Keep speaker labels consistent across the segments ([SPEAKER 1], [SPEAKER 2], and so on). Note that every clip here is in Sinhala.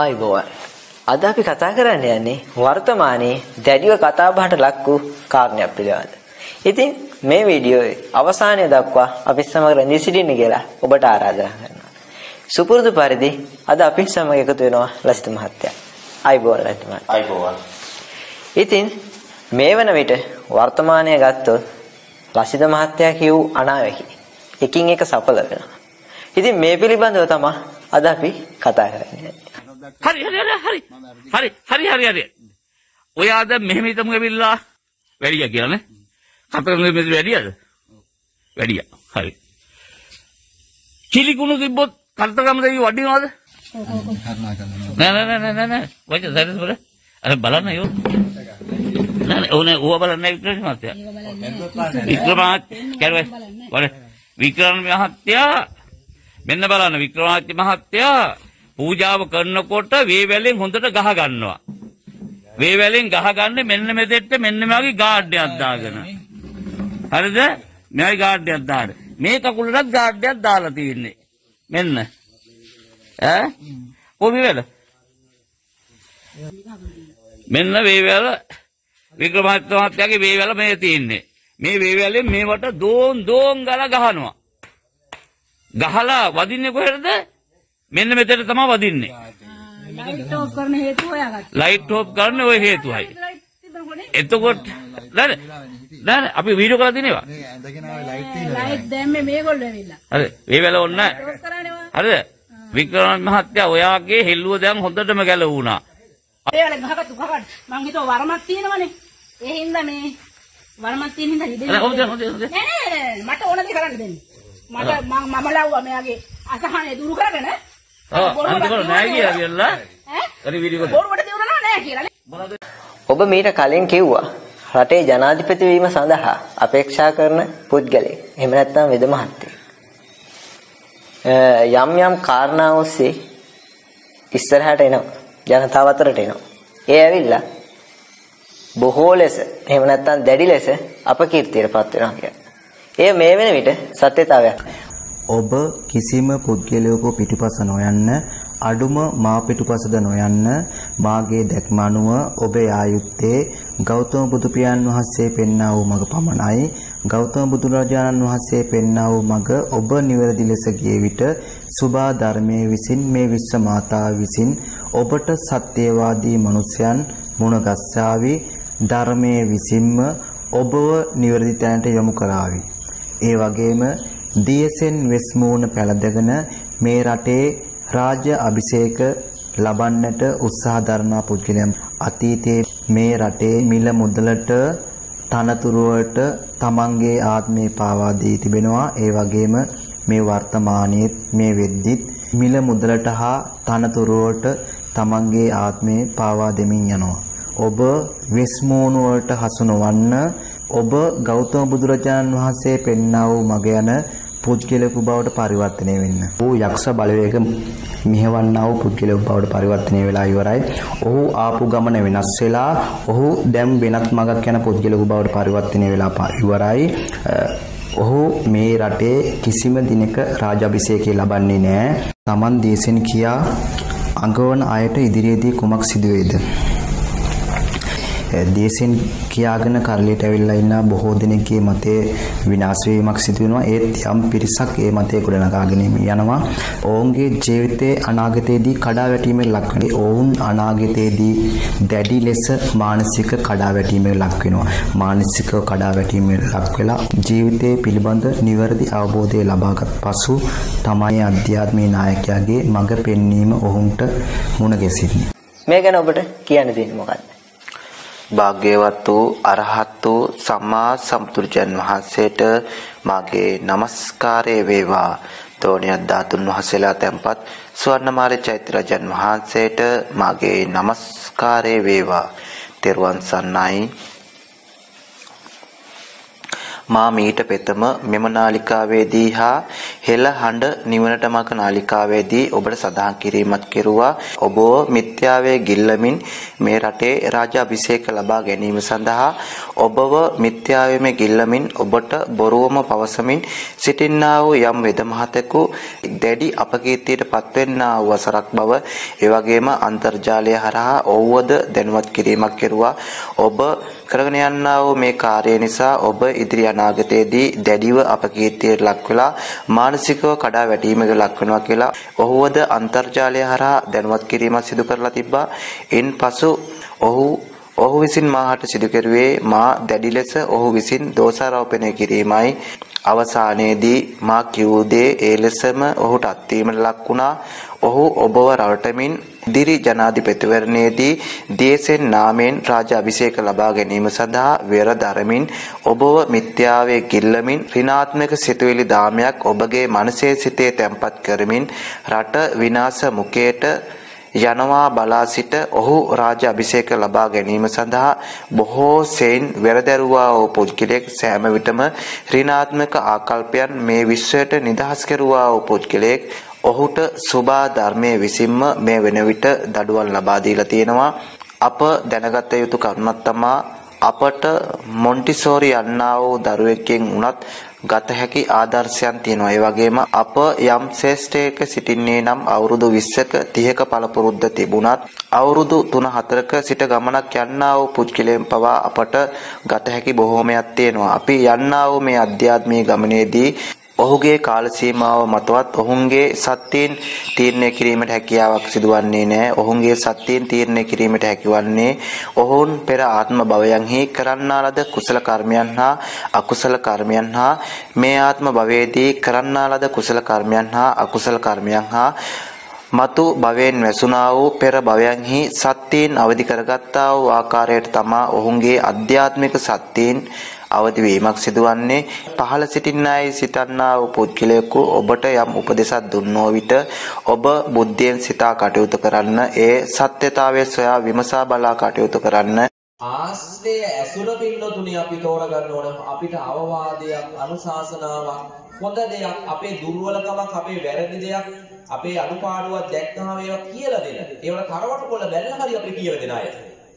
[SPEAKER 1] ආයිබෝවන්. අද අපි කතා කරන්න යන්නේ වර්තමානයේ දැඩිව කතා බහට ලක් වූ කාරණයක් පිළිබඳ. ඉතින් මේ වීඩියෝවේ අවසානය දක්වා අපි සමග රැඳී සිටින්න කියලා ඔබට ආරාධනා කරනවා. සුපුරුදු පරිදි අද අපි සමග එකතු වෙනවා ලසිත මහත්තයා. ආයිබෝවන් ලසිත මහත්තයා.
[SPEAKER 2] ආයිබෝවන්.
[SPEAKER 1] ඉතින් මේ වන විට වර්තමානය ගත්තොත් ලසිත මහත්තයා කියූ අනාවැකි එකින් එක සඵල වෙනවා. ඉතින් මේ පිළිබඳව තමයි අද අපි කතා කරන්නේ.
[SPEAKER 3] හරි හරි හරි හරි. හරි හරි හරි ඔයා දැන් මෙහෙම හිතමු ඇවිල්ලා. වැඩිය කියලා නේ. කතරගම මෙතන වැඩියද? වැඩිය. හරි. කිලිකුණු තිබ්බොත් කතරගම දෙවි වඩිනවද? නෑ නෑ නෑ නෑ නෑ. වයිද සරස් බල අර බලන්න යෝ නෑ ඕනේ ඌව බලන්න වික්‍රම මහත්තයා. වික්‍රම මහත්තයා වික්‍රම මහත්තයා. මෙන්න බලන්න වික්‍රමාත්‍ය මහත්තයා. පූජාව කරනකොට වේවැලෙන් හොඳට ගහ ගන්නවා. වේවැලෙන් ගහ ගන්න මෙන්න මෙතෙට මෙන්න මෙයාගේ ගාඩ් එකක් දාගෙන. හරිද? මෙයාගේ ගාඩ් එකක් දාන්න. මේ කකුලටත් ගාඩ් එකක් දාලා තියෙන්නේ. මෙන්න. ඈ? කොහොමද වෙල? මෙන්න වේවැල වික්‍රමාදිත්‍ය මහත්තයාගේ වේවැල මේ තියෙන්නේ. මේ වේවැලෙන් මේවට දෝන් දෝන් ගල ගහනවා. ගහලා වදින්නේ කොහෙද? මෙන්න මෙතන තමයි වදින්නේ.
[SPEAKER 4] ලයිට් ඔෆ් කරන හේතුව ඔයාගත්තා.
[SPEAKER 3] ලයිට් ඔෆ් කරන්න ওই හේතුවයි.
[SPEAKER 4] ලයිට්
[SPEAKER 3] එතකොට නේද? නේද? අපි වීඩියෝ කරලා තිනේවා.
[SPEAKER 4] ලයිට් දැම්මේ මේගොල්ලෝ ඇවිල්ලා.
[SPEAKER 3] හරි. මේ වෙලාව ඔන්න
[SPEAKER 4] ඔෆ් කරන්නේ වා.
[SPEAKER 3] හරිද? වික්‍රම මහත්තයා ඔයාගේ හෙල්ලුව දැන් හොඳටම ගැලවුණා.
[SPEAKER 4] ඒවල ගහකට ගහකට මං හිතුවා වරමක් තියෙනවනේ. ඒ හින්දා මේ වරමක් තියෙන හින්දා.
[SPEAKER 3] නෑ, හොඳ හොඳ හොඳ.
[SPEAKER 4] නෑ නෑ නෑ මට ඕන දේ කරන්න දෙන්න. මට මම මම ලව්වා මෙයාගේ අසහනය දුරු කරගෙන
[SPEAKER 3] ඔව් අන්තිමට නෑ කියලා කියලා.
[SPEAKER 4] ඈ
[SPEAKER 3] හරි වීඩියෝ කරලා.
[SPEAKER 4] බෝරුවට දිනුනා නෑ කියලා නේ.
[SPEAKER 1] ඔබ මීට කලින් කිව්වා රටේ ජනාධිපති වීම සඳහා අපේක්ෂා කරන පුද්ගලෙක්. එහෙම නැත්නම් වෙද මහත්තයෙක්. යම් යම් කාරණා ඔස්සේ ඉස්සරහට එනවා. ජනතාව අතරට එනවා. ඒ ඇවිල්ලා බොහෝ ලෙස එහෙම නැත්නම් දැඩි ලෙස අපකීර්තියටපත් වෙනවා කියන්නේ. එය මේ වෙන විට සත්‍යතාවයක්.
[SPEAKER 2] ඔබ කිසිම පුද්ගලයෙකු පිටුපස නොයන්න අඩුම මා පිටුපසද නොයන්න මාගේ දැක්ම අනුව ඔබ යා යුත්තේ ගෞතම බුදු පියාණන් වහන්සේ පෙන්වා වූ මඟ පමණයි. ගෞතම බුදුරජාණන් වහන්සේ පෙන්වා වූ මඟ ඔබ නිවැරදි ලෙස ගිය විට සුභා ධර්මයේ විසින් මේ විශ්ව මාතාව විසින් ඔබට සත්‍යවාදී මිනිසයන් මුණගස්සාවි ධර්මයේ විසින්ම ඔබව නිවැරදි තැනට යොමු කරાવી ඒ වගේම දියසෙන් වෙස් මූණ පැලඳගෙන මේ රටේ රාජ්‍ය අභිෂේක ලබන්නට උත්සාහ දරනා පුද්ගලයන් අතීතයේ මේ රටේ මිල මුදලට තනතුරුවට තමන්ගේ ආත්මය පාවා දී තිබෙනවා. ඒ වගේම මේ වර්තමානයේ මේ වෙද්දිත් මිල මුදලට හා තනතුරුවට තමන්ගේ ආත්මය පාවා දෙමින් යනවා. ඔබ වෙස්මෝණු වලට හසු නොවන්න ඔබ ගෞතම බුදුරජාණන් වහන්සේ පෙන්වා වූ මග යන පුද්ගලයෙකු බවට පරිවර්තනය වෙන්න. ඌ යක්ෂ බලවේග මෙහෙවන්නා වූ පුද්ගලයෙකු බවට පරිවර්තනය වෙලා ඉවරයි. ඔහු ආපු ගමන වෙනස් වෙලා ඔහු දැන් වෙනත් මගක් යන පුද්ගලයෙකු බවට පරිවර්තනය වෙලා ඉවරයි. ඔහු මේ රටේ කිසිම දිනක රාජාභිෂේකය ලබන්නේ නැහැ. Taman දේශෙන් කියා අඟවන අයට ඉදිරියේදී කුමක් සිදුවේද? දේශෙන් කියාගෙන කරලියට ඇවිල්ලා ඉන්න බොහෝ දෙනෙක්ගේ මතේ විනාශ වීමක් සිදු වෙනවා ඒත් යම් පිරිසක් ඒ මතේ ගොඩනගාගෙන යනවා. ඔවුන්ගේ ජීවිතයේ අනාගතයේදී කඩා වැටීමේ ලක් වෙනවා ඔවුන් අනාගතයේදී දැඩි ලෙස මානසික කඩා වැටීමේ ලක් වෙනවා. මානසික කඩා වැටීමේ ලක් වෙලා ජීවිතයේ පිළිබඳ නිවැරදි අවබෝධය ලබාගත් පසු තමයි අධ්‍යාත්මී නායකයාගේ මඟ පෙන්වීම ඔවුන්ට මුණ ගැසෙන්නේ.
[SPEAKER 1] මේ ගැන ඔබට කියන්න තියෙන්නේ මොකක්ද?
[SPEAKER 5] භාග්‍යවත් වූ අරහත් වූ සම්මා සම්බුදුරජාන් වහන්සේට මාගේ নমස්කාරය වේවා. තෝණියක් ධාතුන් වහන්සේලා තැන්පත් ස්වර්ණමාලි චෛත්‍යරජන් වහන්සේට මාගේ নমස්කාරය වේවා. තෙරුවන් සන්නයි මා මීට පෙතම මෙම නාලිකාවේදී හා හෙළ හඬ නිවනට මඟ නාලිකාවේදී ඔබට සඳහන් කිරීමත් කෙරුවා. ඔබ මිත් මිත්‍යාවේ ගිල්ලමින් මේ රටේ රාජාභිෂේක ලබා ගැනීම සඳහා ඔබව මිත්‍යාවෙම ගිල්ලමින් ඔබට බොරුවම පවසමින් සිටින්නා වූ යම් වෙදමහතෙකු දැඩි අපකීර්තියට පත්වෙන්නා වූ වසරක් බව එවැගේම අන්තර්ජාලය හරහා ඔව්වද දැනුවත් කිරීමක් කෙරුවා. ඔබ කරගෙන යන්නා වූ මේ කාර්යය නිසා ඔබ ඉදිරි අනාගතයේදී දැඩිව අපකීර්තියට ලක් වෙලා මානසිකව කඩා වැටීමකට ලක් වෙනවා කියලා ඔහුවද අන්තර්ජාලය හරහා දැනුවත් කිරීමක් සිදු කරලා තිබ්බා. ඉන්පසු ඔහු ඔහු විසින් මාහට සිදු කෙරුවේ මා දැඩි ලෙස ඔහු විසින් දෝෂාරෝපණය කිරීමයි අවසානයේදී මා කිව් දේ ඒ ලෙසම ඔහුට අත්වීමට ලක් වුණා. ඔහු ඔබව රවටමින් ඉදිරි ජනාධිපතිවරණයේදී දේශෙන් නාමයෙන් රාජ අභිෂේක ලබා ගැනීම සඳහා වෙර දරමින් ඔබව මිත්‍යාවේ ගිල්ලමින් ඍණාත්මක සිතුවිලි දාමයක් ඔබගේ මනසේ සිතේ තැම්පත් කරමින් රට විනාශ මුඛයට යනවා බලා සිට ඔහු රාජ අභිෂේක ලබා ගැනීම සඳහා බොහෝ සෙයින් වෙරදැරුවා වූ පුද්ගලයෙක් සෑම විටම ඍණාත්මක ආකල්පයන් මේ විශ්වයට නිදහස් කෙරුවා වූ පුද්ගලයෙක්. ඔහුට සුභා ධර්මයේ විසින්ම මේ වෙන විට දඩුවම් ලබා දීලා තියෙනවා. අප දැනගත යුතු කරුණක් තමා අපට මොන්ටිසෝරි යන්නා වූ දරුවෙක්ගෙන් උනත් ගත හැකි ආදර්ශයන් තියෙනවා. ඒ වගේම අප යම් ශ්‍රේෂ්ඨයක සිටින්නේ නම් අවුරුදු 20ක 30ක පළපුරුද්ද තිබුණත් අවුරුදු 3-4ක සිට ගමනක් යන්නා වූ පුද්ගලයන් පවා අපට ගත හැකි බොහෝමයක් තියෙනවා. අපි යන්නා වූ මේ අධ්‍යාත්මීය ගමනේදී ඔහුගේ කාල සීමාව මතවත් ඔහුගේ සත්‍යයෙන් තීරණය කිරීමට හැකියාවක් සිදුවන්නේ නැහැ. ඔහුගේ සත්‍යයෙන් තීරණය කිරීමට හැකිවන්නේ ඔවුන් පෙර ආත්ම භවයන්හි කරන්නා ලද කුසල කර්මයන් හා අකුසල කර්මයන් හා මේ ආත්ම භවයේදී කරන්නා ලද කුසල කර්මයන් හා අකුසල කර්මයන් හා මතු භවයෙන් වැසුණා වූ පෙර භවයන්හි සත්‍යයෙන් අවදි කරගත්තා වූ ආකාරයට තමා ඔහුගේ අධ්‍යාත්මික සත්‍යයෙන් අවදි වීමක් සිදුවන්නේ පහළ සිටින්නයි සිතන්නා වූ පුද්ගලයෙකු ඔබට යම් උපදේශක් දුන්නෝ විට ඔබ බුද්ධියෙන් සිතා කටයුතු කරන්න ඒ සත්‍යතාවය සොයා විමසා බලා කටයුතු කරන්න
[SPEAKER 6] ආශ්‍රය ඇසුර පින්නතුනි අපි තෝරගන්න ඕන අපිට අවවාදයක් අනුශාසනාවක් හොඳ දෙයක් අපේ දුර්වලකමක් අපේ වැරදි දෙයක් අපේ අනුපාඩුවක් දැක්කහම ඒවා කියලා දෙන. ඒවට කරවට කොල්ල බැලලා හරි අපි කියලා දෙන අය.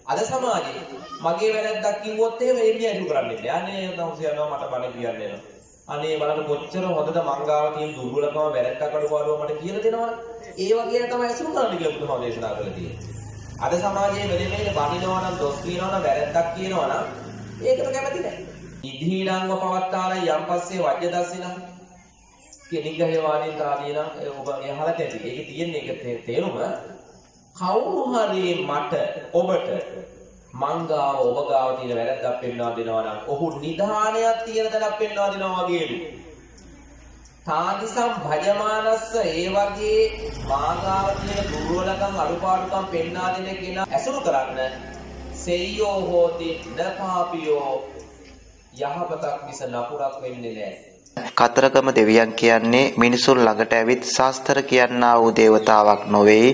[SPEAKER 6] අද සමාජයේ මගේ වැරද්දක් කිව්වොත් එහෙම එන්නේ අයිතු කරන්නේ නැහැ. අනේ දවස් යනවා මට බණ කියන්නේ නෝ. අනේ බලන්න කොච්චර හොඳද මංගාව තියෙන දුර්වලකම වැරද්දක් අඩුපාඩුව මට කියලා දෙනවා. ඒ වගේ තමයි අසුරු කරන්න කියලා බුදුහාම දේශනා කරලා තියෙන්නේ. අද සමාජයේ මෙලෙ මෙලෙ බනිනවා නම් දොස් කියනවා නම් වැරද්දක් කියනවා නම් ඒකට කැමති නැහැ. ඉදීණංව පවත්තාන යම් පස්සේ වජ්‍ය දස්සිනා කෙනිගහේ වාණින් තාදීනම් ඔබ අහලා ඇති. ඒකේ තියෙන එක තේරුම කවුරු හරි මට ඔබට මංගාව ඔබ ගාව තියෙන වැරද්දක් පෙන්වා දෙනවා නම් ඔහු නිධානයක් තියෙන තැනක් පෙන්වා දෙනවා වගේලු. තාදිසම් භජමානස්ස ඒ වගේ මාගාව තියෙන දුර්වලකම් අඩුපාඩුකම් පෙන්වා දෙන කෙනා ඇසුරු කරන්න සෙය්‍යෝ හෝති නපාපියෝ යහපතක් මිස නපුරක් වෙන්නේ නැහැ.
[SPEAKER 5] කතරගම දෙවියන් කියන්නේ මිනිසුන් ළඟට ඇවිත් ශාස්ත්‍ර කියන්නා වූ දේවතාවක් නොවේ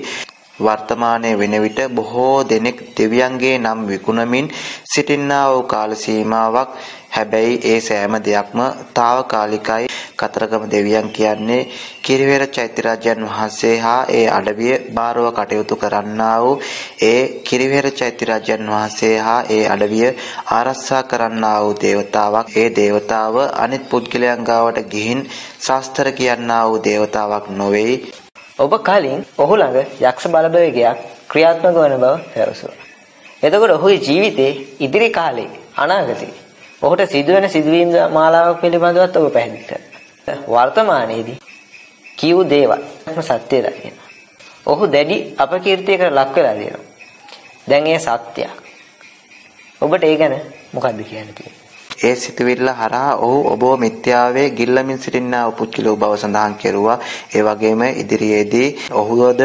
[SPEAKER 5] වර්තමානයේ වෙන විට බොහෝ දෙනෙක් දෙවියන්ගේ නම් විකුණමින් සිටින්නා වූ කාල සීමාවක්. හැබැයි ඒ සෑම දෙයක්ම తాවකාලිකයි. කතරගම දෙවියන් කියන්නේ කිරිවෙර චෛත්‍යරාජයන් වහන්සේ හා ඒ අඩවිය බාරව කටයුතු කරන්නා වූ ඒ කිරිවෙර චෛත්‍යරාජයන් වහන්සේ හා ඒ අඩවිය ආරක්ෂා කරන්නා වූ දේවතාවක්. ඒ දේවතාව අනිත් පුද්ගලයන් ගාවට ගිහින් ශාස්ත්‍ර කියන්නා වූ දේවතාවක් නොවේ
[SPEAKER 1] ඔබ කලින් ඔහු ළඟ යක්ෂ බලවේගයක් ක්‍රියාත්මක වන බව පැවසුවා. එතකොට ඔහුගේ ජීවිතේ ඉදිරි කාලේ අනාගතේ ඔහුට සිදුවෙන සිදුවීම් මාලාවක් පිළිබඳවත් ඔබ පැහැදිලි කරනවා. වර්තමානයේදී කිව් දේවල් සත්‍යය දකින්න. ඔහු දැඩි අපකීර්තියකට ලක් වෙලා තියෙනවා. දැන් ඒ සත්‍යයක්. ඔබට ඒ ගැන මොකද්ද කියන්න තියෙන්නේ?
[SPEAKER 5] ඒ සිතුවිල්ල හරහා ඔහු ඔබව මිත්‍යාවේ ගිල්ලමින් සිටින්නා වූ පුද්ගලෝ බව සඳහන් කෙරුවා. ඒ වගේම ඉදිරියේදී ඔහුවද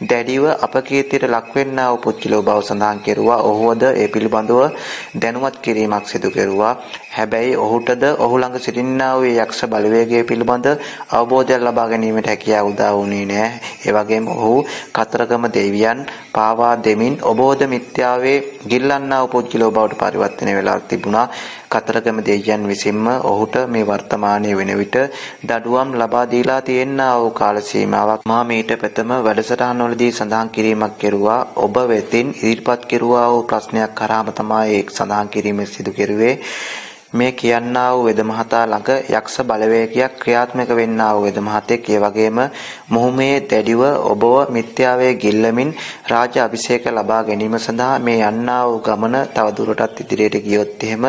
[SPEAKER 5] දැඩිව අපකීර්තියට ලක්වෙන්නා වූ පුද්ගලෝ බව සඳහන් කෙරුවා. ඔහුවද ඒ පිළිබඳව දැනුවත් කිරීමක් සිදු කෙරුවා. හැබැයි ඔහුටද ඔහු ළඟ සිටින්නා වූ යක්ෂ බලවේගය පිළිබඳ අවබෝධයක් ලබා ගැනීමට හැකියාව උදා වුණේ නැහැ. ඒ වගේම ඔහු කතරගම දෙවියන් පාවා දෙමින් ඔබෝධ මිත්‍යාවේ ගිල්ලන්නා වූ පුද්ගලෝ බවට පරිවර්තනය වෙලා තිබුණා. කතරගම දෙවියන් විසින්ම ඔහුට මේ වර්තමානයේ වෙන විට දඩුවම් ලබා දීලා තියෙනා වූ කාල සීමාවක් මා මීට ප්‍රථම වැඩසටහන වැඩසටහනවලදී සඳහන් කිරීමක් කෙරුවා. ඔබ වෙතින් ඉදිරිපත් කෙරුවා වූ ප්‍රශ්නයක් කරාම තමයි ඒ සඳහන් කිරීම සිදු කෙරුවේ. මේ කියන්නා වූ වෙද මහතා ළඟ යක්ෂ බලවේගයක් ක්‍රියාත්මක වෙන්නා වූ වෙද මහතෙක් ඒ වගේම මොහුමේ දැඩිව ඔබව මිත්‍යාවේ ගිල්ලමින් රාජ අභිෂේක ලබා ගැනීම සඳහා මේ යන්නා වූ ගමන තවදුරටත් ඉදිරියට ගියොත් එහෙම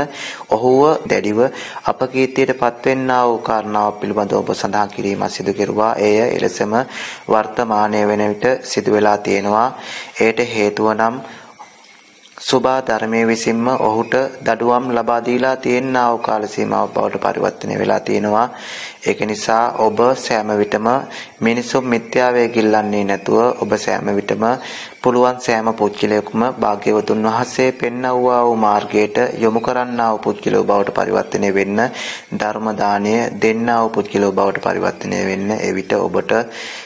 [SPEAKER 5] ඔහුව දැඩිව අපකීර්තියට පත්වෙන්නා වූ කාරණාව පිළිබඳව ඔබ සඳහන් කිරීමක් සිදු කෙරුවා. එය එලෙසම වර්තමානයේ වෙන විට සිදු වෙලා තියෙනවා. ඒට හේතුව නම් සුභා ධර්මයේ විසින්ම ඔහුට දඩුවම් ලබා දීලා තියෙනා වූ කාල සීමාව බවට පරිවර්තනය වෙලා තියෙනවා. ඒක නිසා ඔබ සෑම විටම මිනිසුන් මිත්‍යාවේ ගිල්ලන්නේ නැතුව ඔබ සෑම විටම පුළුවන් සෑම පුද්ගලයෙකුම භාග්‍යවතුන් වහන්සේ පෙන්වුවා වූ මාර්ගයට යොමු කරන්නා වූ පුද්ගලයෝ බවට පරිවර්තනය වෙන්න ධර්ම දාණය දෙන්නා වූ පුද්ගලයෝ බවට පරිවර්තනය වෙන්න එවිට ඔබට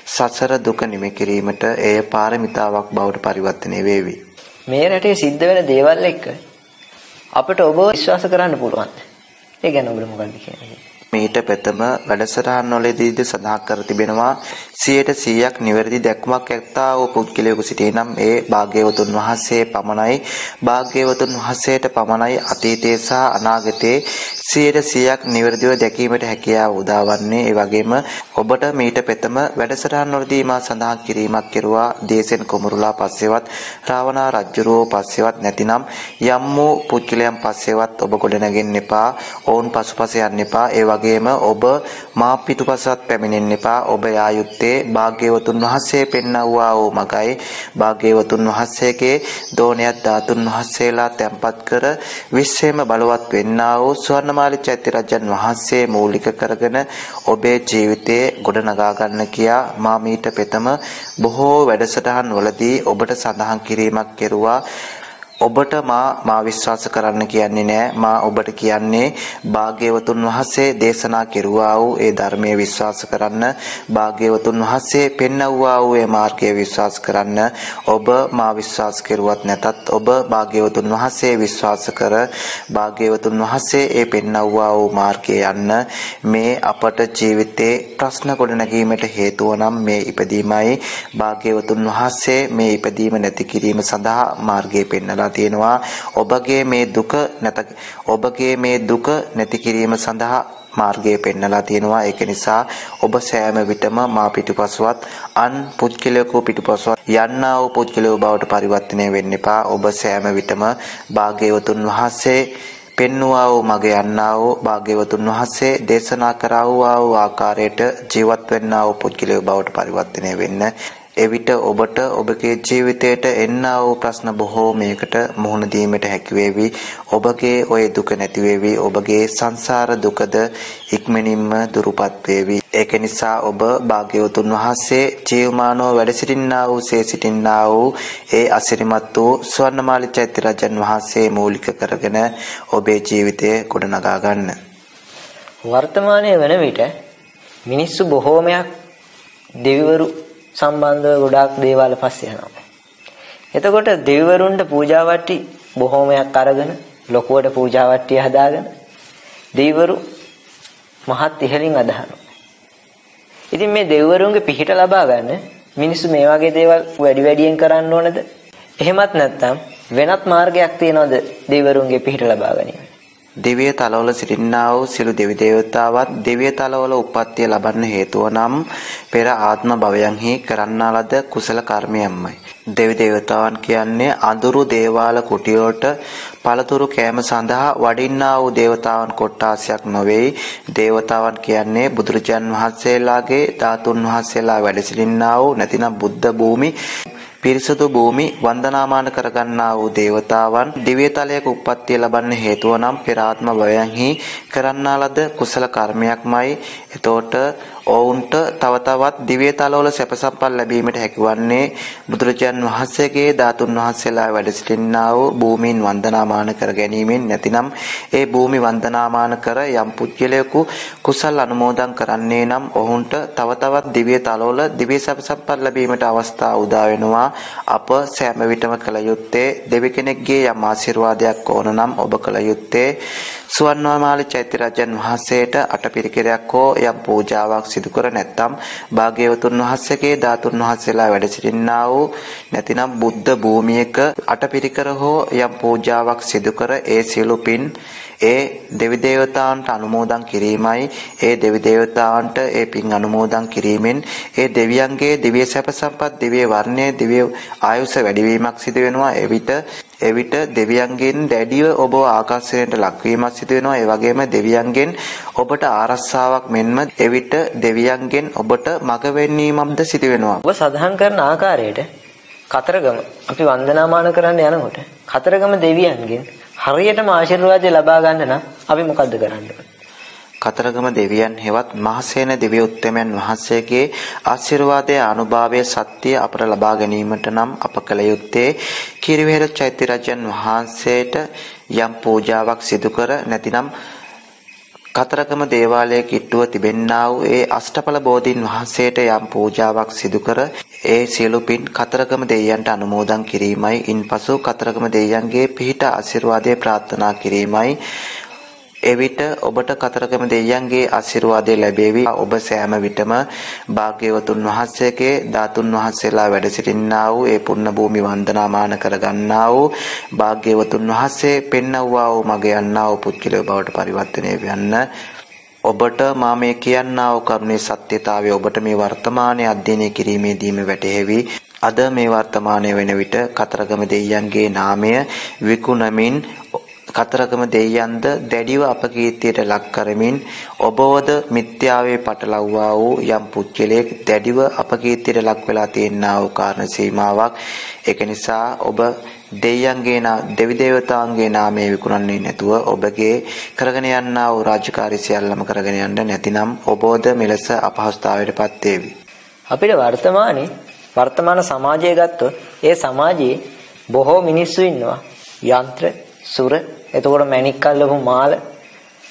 [SPEAKER 5] සසර දුක නිමි කිරීමට එය පාරමිතාවක් බවට පරිවර්තනය වේවි.
[SPEAKER 1] මේ රටේ සිද්ධ වෙන දේවල් එක්ක අපිට ඔබව විශ්වාස කරන්න පුළුවන්. ඒ ගැන ඔබට මොකක්ද කියන්නේ?
[SPEAKER 5] මීට ප්‍රථම වැඩසටහන් වලදීද සඳහන් කර තිබෙනවා. 100%ක් නිවැරදි දැක්මක් ඇත්තා වූ පුද්ගලයෙකු සිටිනම් ඒ භාග්‍යවතුන් වහන්සේ පමණයි. භාග්‍යවතුන් වහන්සේට පමණයි අතීතයේ සහ අනාගතයේ 100%ක් නිවැරදිව දැකීමට හැකියාව උදාවන්නේ. ඒ වගේම ඔබට මීට ප්‍රථම වැඩසටහන් වලදී මා සඳහන් කිරීමක් කෙරුවා. දේශෙන් කුමරුලා පස්සෙවත් රාවණා රජුරෝ පස්සෙවත් නැතිනම් යම් වූ පුද්ගලයන් පස්සෙවත් ඔබ ගොඩනගෙන්න එපා. ඔවුන් පසුපස යන්න එපා. ඒ වගේම ඔබ මා පිටුපසත් පැමිණෙන්න එපා. ඔබ යා යුත්තේ භාග්‍යවතුන් වහන්සේ පෙන්වුවා වූ මගයි. භාග්‍යවතුන් වහන්සේගේ දෝණයක් ධාතුන් වහන්සේලා තැන්පත් කර විශ්වයේම බලවත් වෙන්නා වූ ස්වර්ණමාලි චෛත්‍ය රජන් වහන්සේ මූලික කරගෙන ඔබේ ජීවිතයේ ගොඩනගා ගන්න කියා මා මීට පෙතම බොහෝ වැඩසටහන් වලදී ඔබට සඳහන් කිරීමක් කෙරුවා. ඔබට මා මා විශ්වාස කරන්න කියන්නේ නෑ. මා ඔබට කියන්නේ භාග්‍යවතුන් වහන්සේ දේශනා කෙරුවා වූ ඒ ධර්මයේ විශ්වාස කරන්න. භාග්‍යවතුන් වහන්සේ පෙන්වුවා වූ ඒ මාර්ගය විශ්වාස කරන්න. ඔබ මා විශ්වාස කෙරුවත් නැතත් ඔබ භාග්‍යවතුන් වහන්සේ විශ්වාස කර භාග්‍යවතුන් වහන්සේ ඒ පෙන්වුවා වූ මාර්ගයේ යන්න. මේ අපට ජීවිතේ ප්‍රශ්න ගොඩ නැගීමට හේතුව නම් මේ ඉපදීමයි. භාග්‍යවතුන් වහන්සේ මේ ඉපදීම නැති කිරීම සඳහා මාර්ගය පෙන්වලා තියෙනවා. ඔබගේ මේ දුක නැත ඔබගේ මේ දුක නැති කිරීම සඳහා මාර්ගය පෙන්නලා තියෙනවා. ඒක නිසා ඔබ සෑම විටම මා පිටුපසුවත් අන් පුද්ගලයෙකු පිටුපසුවත් යන්නා වූ පුද්ගලයෝ බවට පරිවර්තනය වෙන්න එපා. ඔබ සෑම විටම භාග්‍යවතුන් වහන්සේ පෙන්වුවා වූ මග යන්නා වූ භාග්‍යවතුන් වහන්සේ දේශනා කරා වූ ආකාරයට ජීවත් වෙන්නා වූ පුද්ගලයෝ බවට පරිවර්තනය වෙන්න එවිට ඔබට ඔබගේ ජීවිතයට එන්නා වූ ප්‍රශ්න බොහෝමයකට මුහුණ දීමට හැකි වේවි. ඔබගේ ওই දුක නැති වේවි. ඔබගේ සංසාර දුකද ඉක්මනින්ම දුරුපත් වේවි. ඒක නිසා ඔබ භාග්‍යවතුන් වහන්සේ ජීවමානව වැඩ සිටින්නා වූ සේ සිටින්නා වූ ඒ අසිරිමත් වූ ස්වර්ණමාලි චෛත්‍ය රජන් වහන්සේ මූලික කරගෙන ඔබේ ජීවිතය ගොඩනගා ගන්න.
[SPEAKER 1] වර්තමානයේ වන විට මිනිස්සු බොහෝමයක් දෙවිවරු සම්බන්ධව ගොඩාක් දේවල් පස්සේ යනවා. එතකොට දෙවිවරුන්ට පූජා වට්ටි බොහෝමයක් අරගෙන ලොකුවට පූජා වට්ටිය හදාගෙන දෙවිවරු මහත් ඉහළින් අදහනවා. ඉතින් මේ දෙවිවරුන්ගේ පිහිට ලබා ගන්න මිනිස්සු මේ වගේ දේවල් වැඩි වැඩියෙන් කරන්න ඕනද? එහෙමත් නැත්නම් වෙනත් මාර්ගයක් තියනවද දෙවිවරුන්ගේ පිහිට ලබා ගැනීම?
[SPEAKER 5] දිව්‍ය තලවල සිටින්නා වූ සිළු දෙවි දේවතාවත් දිව්‍ය තලවල උප්පත්තිය ලබන්න හේතුව නම් පෙර ආත්ම භවයන්හි කරන්නා ලද කුසල කර්මයන්මයි. දෙවි දේවතාවන් කියන්නේ අඳුරු දේවාල කුටියට පළතුරු කෑම සඳහා වඩින්නා වූ දේවතාවන් කොට්ටාසයක් නොවේ. දේවතාවන් කියන්නේ බුදුරජාන් වහන්සේලාගේ ධාතුන් වහන්සේලා වැඩ සිටින්නා වූ නැතිනම් බුද්ධ භූමි පිරිසුදු භූමි වන්දනාමාන කරගන්නා වූ දේවතාවන් දිව්‍ය තලයක උප්පත්තිය ලබන්න හේතුව නම් පෙර ආත්ම භවයන්හි කරන්නා ලද කුසල කර්මයක්මයි. එතකොට ඔවුන්ට තව තවත් දිව්‍ය තලවල සැප සම්පත් ලැබීමට හැකිවන්නේ බුදුරජාන් වහන්සේගේ ධාතුන් වහන්සේලා වැඩ සිටින්නා වූ භූමීන් වන්දනාමාන කර ගැනීමෙන් නැතිනම් ඒ භූමි වන්දනාමාන කර යම් පුජ්‍යලයකු කුසල් අනුමෝදන් කරන්නේ නම් ඔවුන්ට තව තවත් දිව්‍ය තලවල දිව්‍ය සැප සම්පත් ලැබීමට අවස්ථා උදා වෙනවා. අප සෑම විටම කළ යුත්තේ දෙවි කෙනෙක්ගේ යම් ආශිර්වාදයක් ඕන නම් ඔබ කළ යුත්තේ සුවර්ණමාලි චෛත්‍ය රජන් වහන්සේට අටපිරිකරයක් හෝ යම් පූජාවක් සිදු කර නැත්නම් භාග්‍යවතුන් වහන්සේගේ ධාතුන් වහන්සේලා වැඩ සිටින්නා වූ නැතිනම් බුද්ධ භූමියක අටපිරිකර හෝ යම් පූජාවක් සිදු කර ඒ සියලු පින් ඒ දෙවි දේවතාවන්ට අනුමෝදන් කිරීමයි. ඒ දෙවි දේවතාවන්ට ඒ පින් අනුමෝදන් කිරීමෙන් ඒ දෙවියන්ගේ දිව්‍ය සැප සම්පත් දිව්‍ය වර්ණයේ දිව්‍ය ආයුෂ වැඩිවීමක් සිදු වෙනවා. එවිට එවිට දෙවියන්ගෙන් දැඩිව ඔබ ආකර්ෂණයට ලක්වීමක් සිදු වෙනවා ඒ වගේම දෙවියන්ගෙන් ඔබට ආරස්සාවක් මෙන්ම එවිට දෙවියන්ගෙන් ඔබට මඟ වෙන්නීමක්ද සිදු වෙනවා
[SPEAKER 1] ඔබ සඳහන් කරන ආකාරයට කතරගම අපි වන්දනාමාන කරන්න යනකොට කතරගම දෙවියන්ගෙන් හරියටම ආශිර්වාදය ලබා ගන්න නම් අපි මොකද්ද කරන්න?
[SPEAKER 5] කතරගම දෙවියන් හෙවත් මහසේන දිව්‍ය උත්තමයන් වහන්සේගේ ආශිර්වාදයේ අනුභවය සත්‍ය අපට ලබා ගැනීමට නම් අප කළ යුත්තේ කිරිවෙහෙර චෛත්‍ය රජයන් වහන්සේට යම් පූජාවක් සිදු කර නැතිනම් කතරගම දේවාලයේ කිට්ටුව තිබෙන්නා වූ ඒ අෂ්ටඵල බෝධීන් වහන්සේට යම් පූජාවක් සිදු කර ඒ සියලු පින් කතරගම දෙවියන්ට අනුමෝදන් කිරීමයි. ඉන්පසු කතරගම දෙවියන්ගේ පිහිට ආශිර්වාදය ප්‍රාර්ථනා කිරීමයි. එවිට ඔබට කතරගම දෙවියන්ගේ ආශිර්වාදය ලැබේවි. ඔබ සෑම විටම භාග්‍යවතුන් වහන්සේගේ ධාතුන් වහන්සේලා වැඩ සිටින්නා වූ ඒ පුණ්‍ය භූමි වන්දනාමාන කරගන්නා වූ භාග්‍යවතුන් වහන්සේ පෙන්වුවා වූ මග යන්නා වූ පුත්කලව බවට පරිවර්තනය වෙන්න ඔබට මා මේ කියන්නා වූ කරුණේ සත්‍යතාවය ඔබට මේ වර්තමානයේ අධ්‍යයනය කිරීමේදීම වැටහෙවි. අද මේ වර්තමානයේ වෙන විට කතරගම දෙවියන්ගේ නාමය විකුණමින් කතරගම දෙයියන්ද දැඩිව අපකීර්තියට ලක් කරමින් ඔබවද මිත්‍යාවේ පටලව්වා වූ යම් පුච්චලයක් දැඩිව අපකීර්තියට ලක් වෙලා තියෙනා වූ කාරණ සීමාවක්. ඒක නිසා ඔබ දෙයියන්ගේ නා දෙවි දේවතාවන්ගේ නාමයේ විකුණන්නේ නැතුව ඔබගේ කරගෙන යන්නා වූ රාජකාරී සියල්ලම කරගෙන යන්න නැතිනම් ඔබෝද මෙලෙස අපහසුතාවයටපත් වේවි.
[SPEAKER 1] අපිට වර්තමානයේ වර්තමාන සමාජය ගත්තොත් ඒ සමාජයේ බොහෝ මිනිස්සු ඉන්නවා. යන්ත්‍ර සුර එතකොට මැණික් අල්ලපු මාල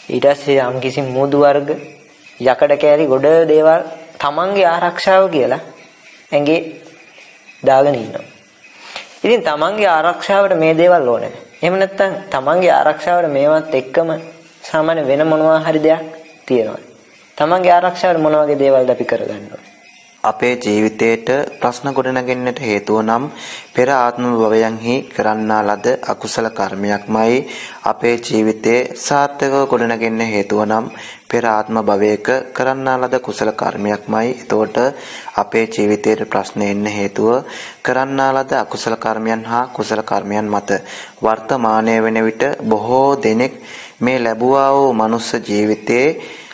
[SPEAKER 1] ඊට පස්සේ යම්කිසි මුදු වර්ග යකඩ කෑලි ගොඩ දේවල් තමන්ගේ ආරක්ෂාව කියලා ඇඟේ දාගෙන ඉන්නවා. ඉතින් තමන්ගේ ආරක්ෂාවට මේ දේවල් ඕනේ. එහෙම නැත්නම් තමන්ගේ ආරක්ෂාවට මේවත් එක්කම සාමාන්‍ය වෙන මොනවා හරි දෙයක් තියෙනවා. තමන්ගේ ආරක්ෂාවට මොන වගේ දේවල්ද අපි කරගන්න ඕනේ?
[SPEAKER 5] අපේ ජීවිතයට ප්‍රශ්න ගොඩනගෙන්නට හේතුව නම් පෙර ආත්ම භවයන්හි කරන්නා ලද අකුසල කර්මයක්මයි අපේ ජීවිතයේ සාර්ථකව ගොඩනගෙන්න හේතුව නම් පෙර ආත්ම භවයක කරන්නා ලද කුසල කර්මයක්මයි. එතකොට අපේ ජීවිතයේ ප්‍රශ්න එන්න හේතුව කරන්නා ලද අකුසල කර්මයන් හා කුසල කර්මයන් මත වර්තමානයේ වෙන විට බොහෝ දෙනෙක් මේ ලැබුවා වූ මනුස්ස ජීවිතයේ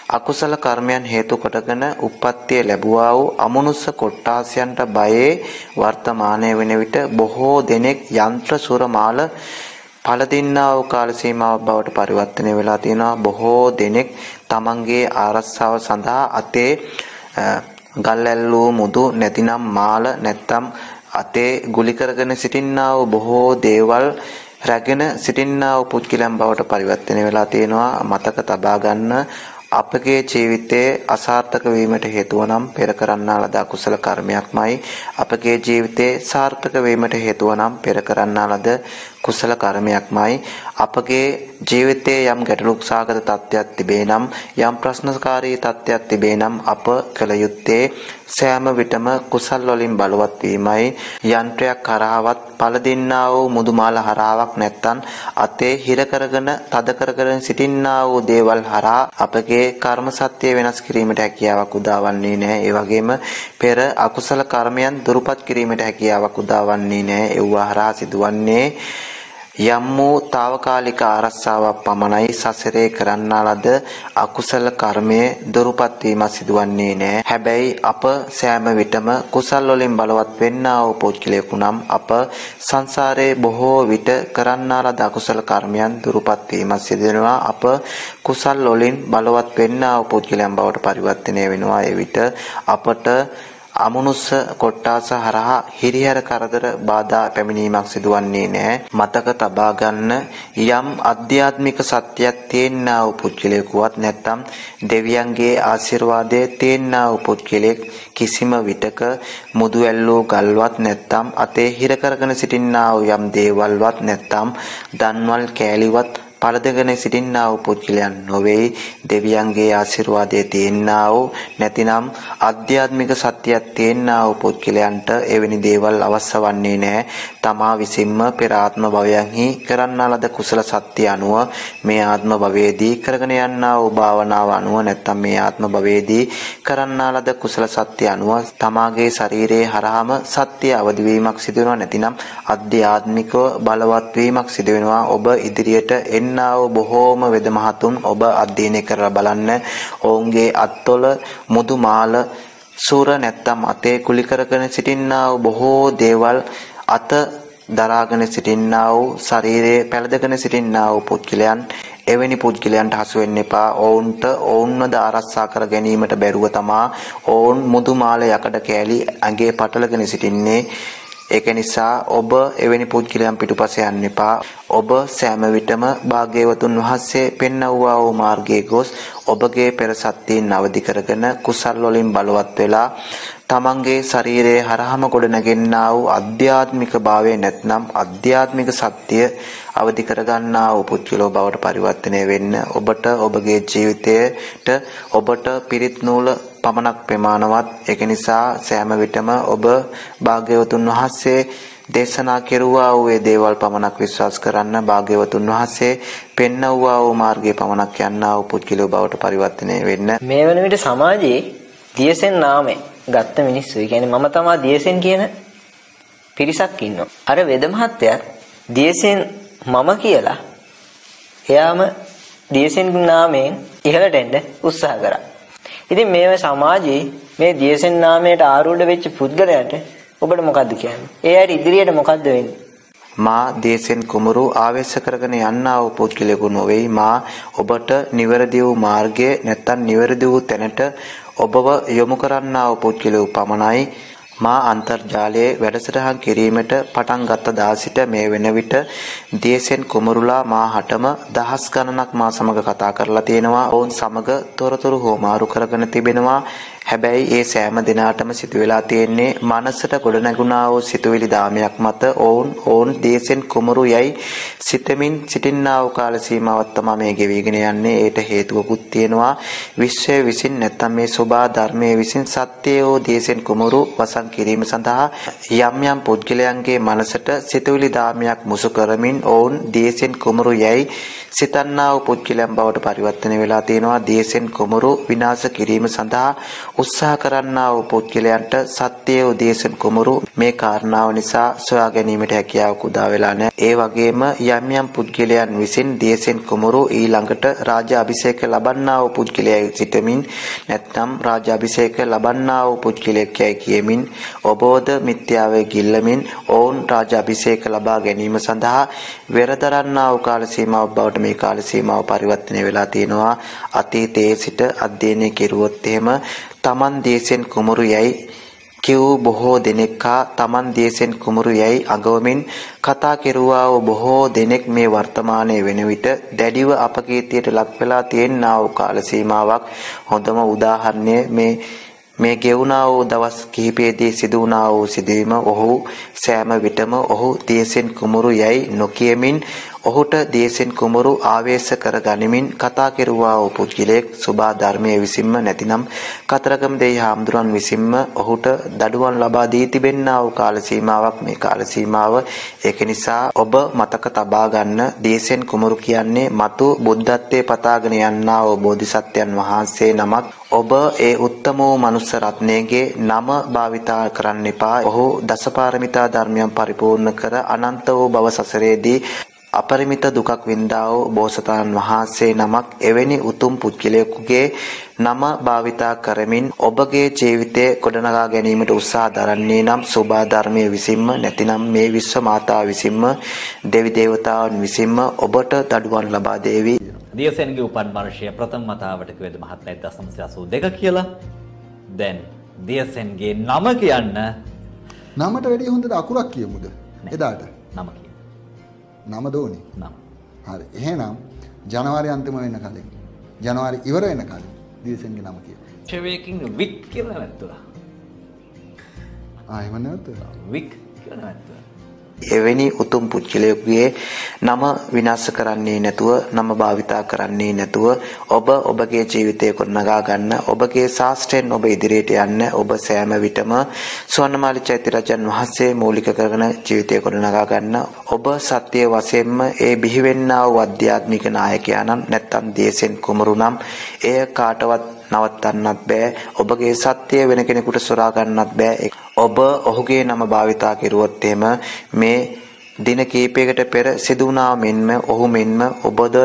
[SPEAKER 5] අකුසල කර්මයන් හේතු කොටගෙන උප්පත්තිය ලැබුවා වූ අමනුස්ස කොට්ටාසයන්ට බයේ වර්තමානයේ වෙන විට බොහෝ දෙනෙක් යන්ත්‍ර සුරමාල පළදින්නා වූ කාල සීමාවක් බවට පරිවර්තනය වෙලා තියෙනවා. බොහෝ දෙනෙක් තමන්ගේ ආරස්සාව සඳහා අතේ ගල් ඇල්ලූ මුදු නැතිනම් මාල නැත්තම් අතේ ගුලි කරගෙන සිටින්නා වූ බොහෝ දේවල් රැගෙන සිටින්නා වූ පුද්ගලයන් බවට පරිවර්තනය වෙලා තියෙනවා. මතක තබා ගන්න අපගේ ජීවිතයේ අසාර්ථක වීමට හේතුව නම් පෙර කරන්නා ලද අකුසල කර්මයක්මයි. අපගේ ජීවිතයේ සාර්ථක වීමට හේතුව නම් පෙර කරන්නා ලද කුසල කර්මයක්මයි. අපගේ ජීවිතයේ යම් ගැටලුක් සාගත තත්ත්වයක් තිබේ නම් යම් ප්‍රශ්නකාරී තත්ත්වයක් තිබේ නම් අප කළ යුත්තේ සෑම විටම කුසල් වලින් බලවත් වීමයි. යන්ත්‍රයක් කරාවත් පළ දෙන්නා වූ මුදුමාල හරාවක් නැත්තම් අතේ හිර කරගෙන තද කරගෙන සිටින්නා වූ දේවල් හරහා අපගේ කර්ම සත්‍ය වෙනස් කිරීමට හැකියාවක් උදාවන්නේ නැහැ. ඒ වගේම පෙර අකුසල කර්මයන් දුරුපත් කිරීමට හැකියාවක් උදාවන්නේ නැහැ. ඒවා හරහා සිදුවන්නේ යම් වූ తాවකාලික ආරස්සාවක් පමණයි සසරේ කරන්නා ලද අකුසල කර්මයේ දොරුපත් වීම සිදුවන්නේ නැහැ. හැබැයි අප සෑම විටම කුසල් වලින් බලවත් වෙන්නා වූ පුද්ගලයෙකු නම් අප සංසාරයේ බොහෝ විට කරන්නා ලද අකුසල කර්මයන් දොරුපත් වීම සිදුවෙනවා. අප කුසල් වලින් බලවත් වෙන්නා වූ පුද්ගලයන් බවට පරිවර්තනය වෙනවා. ඒ විට අපට අමනුස්ස කොට්ටාස හරහා හිරිහැර කරදර බාධා පැමිණීමක් සිදුවන්නේ නැහැ. මතක තබා ගන්න යම් අධ්‍යාත්මික සත්‍යයක් තියෙනා වූ පුද්ගලයෙකුවත් නැත්නම් දෙවියන්ගේ ආශිර්වාදය තියෙනා වූ පුද්ගලයෙක් කිසිම විටක මුදු ඇල්ලූ ගල්වත් නැත්නම් අතේ හිර කරගෙන සිටිනා වූ යම් දේවල්වත් නැත්නම් දන්වල් කෑලිවත් පළදගෙන සිටින්නා වූ පුද්ගලයන් නොවේ දෙවියන්ගේ ආශිර්වාදයේ තියෙන්නා වූ නැතිනම් ආධ්‍යාත්මික සත්‍යයක් තියෙන්නා වූ පුද්ගලයන්ට එවැනි දේවල් අවශ්‍ය වන්නේ නැහැ. තමා විසින්ම පෙර ආත්ම භවයන්හි කරන්නා ලද කුසල සත්‍ය අනුව මේ ආත්ම භවයේදී කරගෙන යන්නා වූ භාවනාව අනුව නැත්නම් මේ ආත්ම භවයේදී කරන්නා ලද කුසල සත්‍ය අනුව තමාගේ ශරීරයේ හරහාම සත්‍ය අවදි වීමක් සිදු වෙනවා. නැතිනම් අධ්‍යාත්මිකව බලවත් වීමක් සිදු වෙනවා. ඔබ ඉදිරියට එන්නා වූ බොහෝම වෙදමහතුන් ඔබ අධ්‍යයනය කරලා බලන්න ඔවුන්ගේ අත්වල මුදු මාල සූර නැත්තම් අතේ කුලි කරගෙන සිටින්නා වූ බොහෝ දේවල් අත දරාගෙන සිටින්නා වූ ශරීරයේ පැළඳගෙන සිටින්නා වූ පුද්ගලයන් එවැනි පුද්ගලයන්ට හසු වෙන්න එපා. ඔවුන්ට ඔවුන්වද ආරක්ෂා කර ගැනීමට බැරුව තමා ඔවුන් මුදු මාල යකඩ කෑලි ඇඟේ පටලගෙන සිටින්නේ. ඒක නිසා ඔබ එවැනි පුද්ගලයන් පිටුපස යන්න එපා. ඔබ සෑම විටම භාග්‍යවතුන් වහන්සේ පෙන්වුවා වූ මාර්ගයේ ගොස් ඔබගේ පෙර සත්‍යයෙන් අවදි කරගෙන කුසල් වලින් බලවත් වෙලා තමන්ගේ ශරීරයේ හරහම ගොඩ නැගෙන්නා වූ අධ්‍යාත්මික භාවය නැත්නම් අධ්‍යාත්මික සත්‍ය අවදි කරගන්නා වූ පුද්ගලෝ බවට පරිවර්තනය වෙන්න ඔබට ඔබගේ ජීවිතයට ඔබට පිරිත් නූල පමණක් ප්‍රමාණවත් ඒක නිසා සෑම විටම ඔබ භාග්‍යවතුන් වහන්සේ දේශනා කෙරුවා වූ ඒ දේවල් පමණක් විශ්වාස කරන්න භාග්‍යවතුන් වහන්සේ පෙන්වුවා වූ මාර්ගයේ පමණක් යන්නා වූ පුද්ගලෝ බවට පරිවර්තනය වෙන්න
[SPEAKER 1] මේ වන විට සමාජයේ දියසෙන් නාමය ගත්ත මිනිස්සු. ඒ කියන්නේ මම තමා දියසෙන් කියන පිරිසක් ඉන්නවා. අර වෙද මහත්තයා දියසෙන් මම කියලා එයාම දියසෙන් නාමයෙන් ඉහළට එන්න උත්සාහ කරා. ඉතින් මේව සමාජයේ මේ දියසෙන් නාමයට ආරූඪ වෙච්ච පුද්ගලයාට ඔබට මොකද්ද කියන්නේ? ඒ අය ඉදිරියට මොකද්ද වෙන්නේ?
[SPEAKER 5] මා දේශෙන් කුමරු ආවේශ කරගෙන යන්නා වූ පුද්ගලයෙකු නොවේයි මා ඔබට නිවැරදි වූ මාර්ගය නැත්තම් නිවැරදි වූ තැනට ඔබව යොමු කරන්නා වූ පුද්ගලයෙකු පමණයි මා අන්තර්ජාලයේ වැඩසටහන් කිරීමට පටන් ගත්ත දා සිට මේ වෙන විට දේශෙන් කුමරුලා මා හටම දහස් ගණනක් මා සමග කතා කරලා තියෙනවා. ඔවුන් සමග තොරතුරු හෝමාරු කරගෙන තිබෙනවා. හැබැයි ඒ සෑම දිනාටම සිදු වෙලා තියෙන්නේ මනසට ගොඩනැගුණා වූ සිතුවිලි දාමයක් මත ඔවුන් ඔවුන් දේශෙන් කුමරු යයි සිතමින් සිටින්නා වූ කාල සීමාවක් තමයි මේ ගෙවිගෙන යන්නේ. ඒට හේතුවකුත් තියෙනවා. විශ්වය විසින් නැත්තම් මේ සෝබා ධර්මයේ විසින් සත්‍යයෝ දේශෙන් කුමරු වසන් කිරීම සඳහා යම් යම් පුද්ගලයන්ගේ මනසට සිතුවිලි දාමයක් මුසු කරමින් ඔවුන් දේශෙන් කුමරු යයි සිතන්නා වූ පුද්ගලයන් බවට පරිවර්තනය වෙලා තියෙනවා. දේශෙන් කුමරු විනාශ කිරීම සඳහා උත්සාහ කරන්නා වූ පුද්ගලයන්ට සත්‍යයේ උදේශන කුමරු මේ කාරණාව නිසා සොයා ගැනීමට හැකියාවක් උදා වෙලා නැහැ. ඒ වගේම යම් යම් පුද්ගලයන් විසින් දේශෙන් කුමරු ඊළඟට රාජ්‍ය අභිෂේක ලබන්නා වූ පුද්ගලයයි සිටමින් නැත්නම් රාජ්‍ය අභිෂේක ලබන්නා වූ පුද්ගලයෙක් යයි කියමින් ඔබෝධ මිත්‍යාවේ ගිල්ලමින් ඔවුන් රාජ්‍ය අභිෂේක ලබා ගැනීම සඳහා වෙරදරන්නා වූ කාල සීමාවක් බවට මේ කාල සීමාව පරිවර්තනය වෙලා තියෙනවා. අතීතයේ සිට අධ්‍යයනය කෙරුවොත් එහෙම තමන් දේශෙන් කුමරු යයි කිව් බොහෝ දෙනෙක් හා තමන් දේශෙන් කුමරු යයි අගවමින් කතා කෙරුවා වූ බොහෝ දෙනෙක් මේ වර්තමානයේ වෙන විට දැඩිව අපකීර්තියට ලක් වෙලා තියෙනා වූ කාල සීමාවක් හොඳම උදාහරණය මේ මේ ගෙවුනා වූ දවස් කිහිපයේදී සිදු වුණා වූ සිදුවීම ඔහු සෑම විටම ඔහු දේශෙන් කුමරු යයි නොකියමින් ඔහුට දේශෙන් කුමරු ආවේශ කර ගනිමින් කතා කෙරුවා වූ පුද්ගලයෙක් සුභා ධර්මයේ විසින්ම නැතිනම් කතරගම දෙහි හාමුදුරන් විසින්ම ඔහුට දඩුවම් ලබා දී තිබෙන්නා වූ කාල සීමාවක් මේ කාල සීමාව ඒක නිසා ඔබ මතක තබා ගන්න දේශෙන් කුමරු කියන්නේ మతు බුද්ධත්වයේ පතාගෙන යන්නා වූ බෝධිසත්වයන් වහන්සේ නමක් ඔබ ඒ උත්තම වූ මනුස්ස රත්නයේ නම භාවිතා කරන්න එපා. ඔහු දසපාරමිතා ධර්මයන් පරිපූර්ණ කර අනන්ත වූ භව සසරේදී අපරිමිත දුකක් වින්දා වූ බෝසතාණන් වහන්සේ නමක් එවැනි උතුම් පුද්ගලයෙකුගේ නම භාවිතා කරමින් ඔබගේ ජීවිතය ගොඩනගා ගැනීමට උත්සාහ දරන්නේ නම් සෝබා ධර්මයේ විසින්ම නැතිනම් මේ විශ්ව මාතාව විසින්ම දෙවි දේවතාවුන් විසින්ම ඔබට දඩුවම් ලබා දේවි.
[SPEAKER 7] දියසෙන්ගේ උපන් වර්ෂය ප්‍රථම වතාවට කිව්වද මහත්මයා 1982 කියලා. දැන් දියසෙන්ගේ නම කියන්න
[SPEAKER 8] නමට වැඩිය හොඳට අකුරක් කියමුද එදාට
[SPEAKER 7] නම කියන්න.
[SPEAKER 8] නම දෝනි
[SPEAKER 7] නම.
[SPEAKER 8] හරි එහෙනම් ජනවාරි අන්තිම වෙන්න කලින් ජනවාරි ඉවර වෙන කලින් දියසෙන්ගේ නම කිය
[SPEAKER 7] ෂවේකින් වික් කියලා නැවැත්තුවා.
[SPEAKER 8] ආ එහෙම නැවත
[SPEAKER 7] වික් කියලා නැවැත්තුවා.
[SPEAKER 5] එවැනි උතුම් පුද්ගලයෙකුගේ නම විනාශ කරන්නේ නැතුව නම භාවිතා කරන්නේ නැතුව ඔබ ඔබගේ ජීවිතය ගොඩනගා ගන්න ඔබගේ ශාස්ත්‍රයෙන් ඔබ ඉදිරියට යන්න ඔබ සෑම විටම සුවර්ණමාලි චෛත්‍යරජන් වහන්සේ මූලික කරගෙන ජීවිතය ගොඩනගා ගන්න ඔබ සත්‍ය වශයෙන්ම ඒ බිහිවෙන්නා වූ අධ්‍යාත්මික නායකයාණන් නැත්තම් දේශෙන් කුමරු නම් එය කාටවත් නවත්තන්නත් බෑ ඔබගේ සත්‍යය වෙන කෙනෙකුට සොරා ගන්නත් බෑ ඔබ ඔහුගේ නම භාවිතා කෙරුවොත් එහෙම මේ දින කීපයකට පෙර සිදු වුණා මෙන්ම ඔහු මෙන්ම ඔබද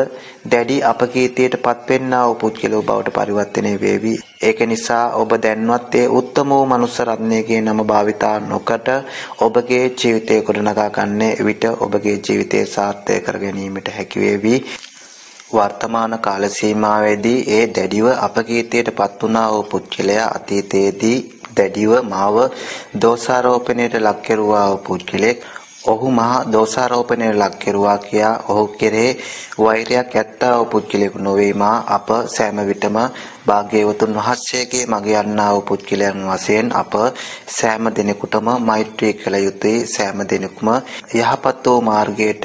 [SPEAKER 5] දැඩි අපකීර්තියට පත්වෙන්නා වූ පුද්ගලෝ බවට පරිවර්තනය වේවි. ඒක නිසා ඔබ දැන්වත් ඒ උත්තම වූ මනුස්ස රත්නයේ නම භාවිතා නොකොට ඔබගේ ජීවිතය ගොඩනගා ගන්න විට ඔබගේ ජීවිතය සාර්ථක කර ගැනීමට හැකි වේවි. වර්තමාන කාල සීමාවේදී ඒ දැඩිව අපකීර්තියට පත් වුණා වූ පුද්ගලයා අතීතයේදී දැඩිව මාව දෝෂාරෝපණයට ලක් කෙරුවා වූ පුද්ගලෙක්. ඔහු මහා දෝෂාරෝපණයට ලක් කෙරුවා කියා ඔහු කෙරේ වෛරයක් ඇත්තා වූ පුද්ගලෙකු නොවේ මා අප සෑම විටම භාග්‍යවතුන් වහන්සේගේ මග යන්නා වූ පුද්ගලයන් වශයෙන් අප සෑම දිනෙකටම මෛත්‍රී කළ යුතුයි. සෑම දිනෙකම යහපත් වූ මාර්ගයට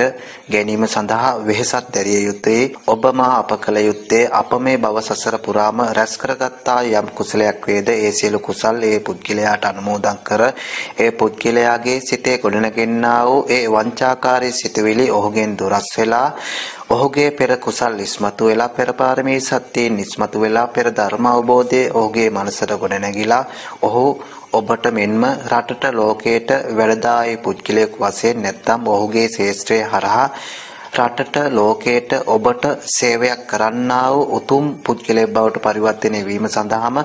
[SPEAKER 5] ගැනීම සඳහා වෙහෙසක් දැරිය යුතුයි. ඔබ මා අප කළ යුත්තේ අප මේ භව සසර පුරාම රැස් කරගත්තා යම් කුසලයක් වේද? ඒ සියලු කුසල් ඒ පුද්ගලයාට අනුමෝදන් කර ඒ පුද්ගලයාගේ සිතේ ගොඩනගෙන්නා වූ ඒ වංචාකාරී සිතුවිලි ඔහුගෙන් දුරස් වෙලා ඔහුගේ පෙර කුසල් ඉස්මතු වෙලා පෙර පාරමී සත්‍යයෙන් ඉස්මතු වෙලා පෙර ධර්ම අවබෝධයේ ඔහුගේ මනසට ගොඩ නැගිලා ඔහු ඔබට මෙන්ම රටට ලෝකයට වැඩදායි පුද්ගලයෙක් වශයෙන් නැත්නම් ඔහුගේ ශේෂ්ත්‍රය හරහා රටට ලෝකයට ඔබට සේවයක් කරන්නා වූ උතුම් පුද්ගලයෙක් බවට පරිවර්තනය වීම සඳහාම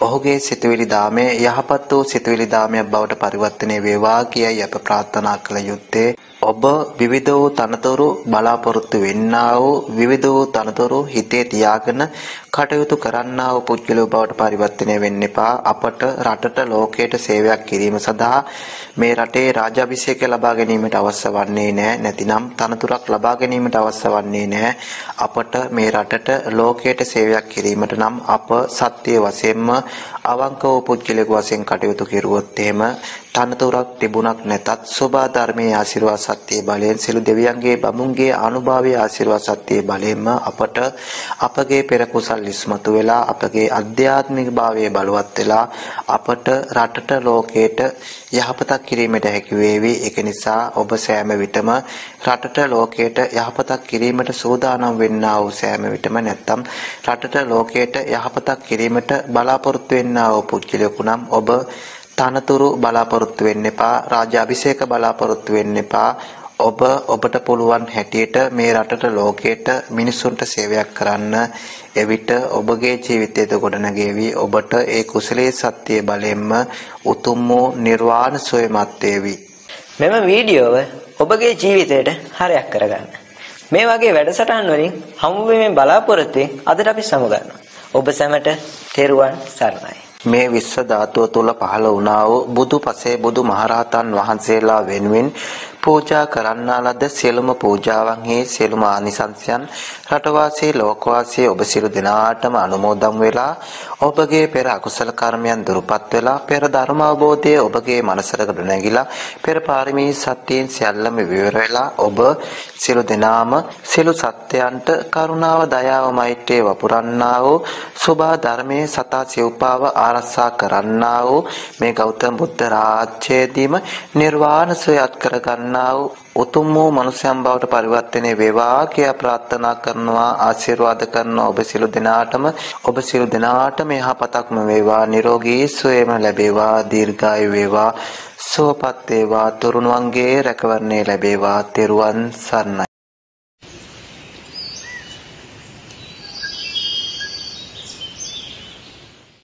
[SPEAKER 5] ඔහුගේ සිතුවිලි දාමය යහපත් වූ සිතුවිලි දාමයක් බවට පරිවර්තනය වේවා කියයි අප ප්‍රාර්ථනා කළ යුත්තේ. ඔබ විවිධ වූ තනතුරු බලාපොරොත්තු වෙන්නා වූ විවිධ වූ තනතුරු හිතේ තියාගෙන කටයුතු කරන්නා වූ පුද්ගලයෝ බවට පරිවර්තනය වෙන්න එපා. අපට රටට ලෝකයට සේවයක් කිරීම සඳහා මේ රටේ රාජාභිෂේක ලබා ගැනීමට අවශ්‍ය වන්නේ නැහැ නැතිනම් තනතුරක් ලබා ගැනීමට අවශ්‍ය වන්නේ නැහැ අපට මේ රටට ලෝකයට සේවයක් කිරීමට නම් අප සත්‍ය වශයෙන්ම අවංක වූ පුද්ගලයෙකු වශයෙන් කටයුතු කෙරුවොත් එහෙම තනතුරක් තිබුණක් නැතත් සෝභා ධර්මයේ ආශිර්වාද සත්‍යයේ බලයෙන් සිළු දෙවියන්ගේ බමුණගේ අනුභවයේ ආශිර්වාද සත්‍යයේ බලයෙන්ම අපට අපගේ පෙර කුසල් ඉස්මතු වෙලා අපගේ අධ්‍යාත්මික භාවයේ බලවත් වෙලා අපට රටට ලෝකයට යහපතක් කිරීමට හැකි වේවි. ඒක නිසා ඔබ සෑම විටම රටට ලෝකයට යහපතක් කිරීමට සූදානම් වෙන්නා වූ සෑම විටම නැත්තම් රටට ලෝකයට යහපතක් කිරීමට බලාපොරොත්තු වෙන්නා වූ පුද්ගලයෙකු නම් ඔබ තනතුරු බලාපොරොත්තු වෙන්න එපා රාජාභිෂේක බලාපොරොත්තු වෙන්න එපා ඔබ ඔබට පුළුවන් හැටියට මේ රටට ලෝකයට මිනිසුන්ට සේවයක් කරන්න එවිට ඔබගේ ජීවිතයට ගොඩනැගෙවි ඔබට ඒ කුසලයේ සත්‍යයේ බලයෙන්ම උතුම් වූ නිර්වාණ සොයමත් වේවි
[SPEAKER 1] මෙම වීඩියෝව ඔබගේ ජීවිතයට හරයක් කරගන්න. මේ වගේ වැඩසටහන් වලින් හමු වීමෙන් බලාපොරොත්තු අදට අපි සමුගන්නවා. ඔබ සැමට තෙරුවන් සරණයි.
[SPEAKER 5] මේ විශ්ව ධාතුව තුළ පහළ වුණා වූ බුදු පසේ බුදු මහරහතන් වහන්සේලා වෙනුවෙන් පූජා කරන්නා ලද සියලුම පූජාවන්හි සියලුම ආනිසංසයන් රටවාසී ලෝකවාසී ඔබ සියලු දෙනාටම අනුමෝදන් වෙලා ඔබගේ පෙර අකුසල කර්මයන් දුරුපත් වෙලා පෙර ධර්ම අවබෝධය ඔබගේ මනසට නැගිලා පෙර පාරමී සත්‍යයෙන් සියල්ලම විවර වෙලා ඔබ සියලු දෙනාම සියලු සත්‍යයන්ට කරුණාව දයාව මෛත්‍රිය වපුරන්නා වූ සුභා ධර්මයේ සතා සිව්පාව ආරක්ෂා කරන්නා වූ මේ ගෞතම බුද්ධ රාජ්‍යයේදීම නිර්වාණ සොයත් කරගන්න ගන්නා වූ උතුම් වූ මනුෂ්‍යයන් බවට පරිවර්තනය වේවා කියා ප්‍රාර්ථනා කරනවා ආශිර්වාද කරනවා. ඔබ සියලු දෙනාටම ඔබ සියලු දෙනාටම යහපතක්ම වේවා. නිරෝගී සුවයම ලැබේවා දීර්ඝායු වේවා. සුවපත් වේවා. තුරුණුවන්ගේ රැකවරණය ලැබේවා. තෙරුවන් සරණයි.